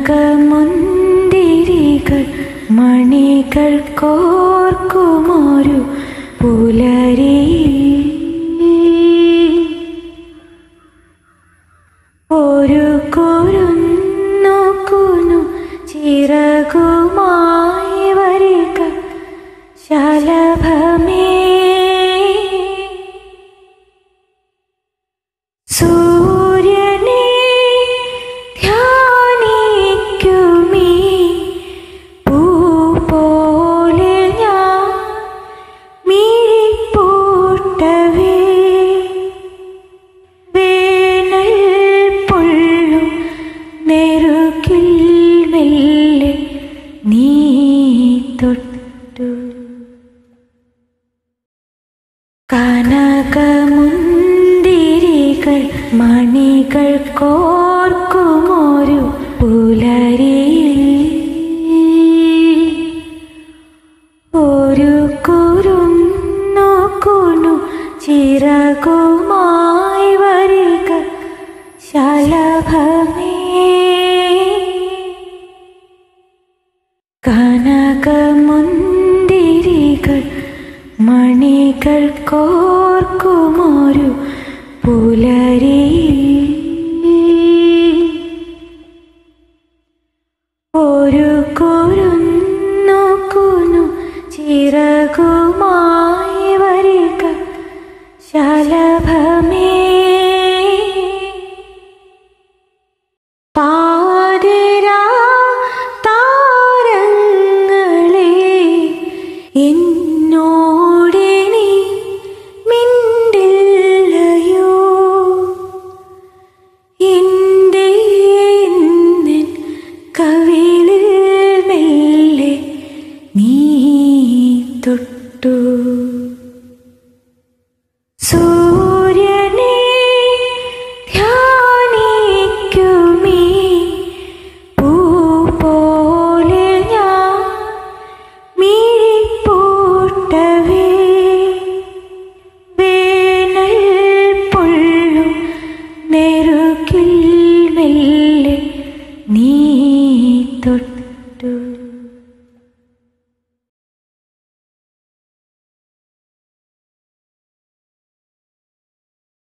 കനകമുന്തിരികൾ മണികൾ കോർക്കുമൊരു പുലരി. ഒരു കുരുന്നു കുനു ചിറകുമായി വരിക ശലഭമേ. സൂര്യനെ നെറുകിൽ മെല്ലെ നീ തൊട്ടു. കനകമുന്തിരികൾ മണികൾ കോർക്കുമൊരു പുലരി ഒരു കുരുന്നു കുനു ചിറകുമായി മണികൾ കോർക്കുമൊരു പുലരി. ഒരു കുരുന്നു കുനു ചിറകുമായി വരിക ശലഭമേ. പാതിരാ താരങ്ങളെ എന്നോടിനി കവിളിൽ മെല്ലെ നീ തൊട്ടു. സൂര്യനെ ധ്യാനിക്കുമീ പൂ പോലെ ഞാൻ മിഴിപ്പൂട്ടവേ. നെറുകിൽ മെല്ലെ നീ തൊട്ടു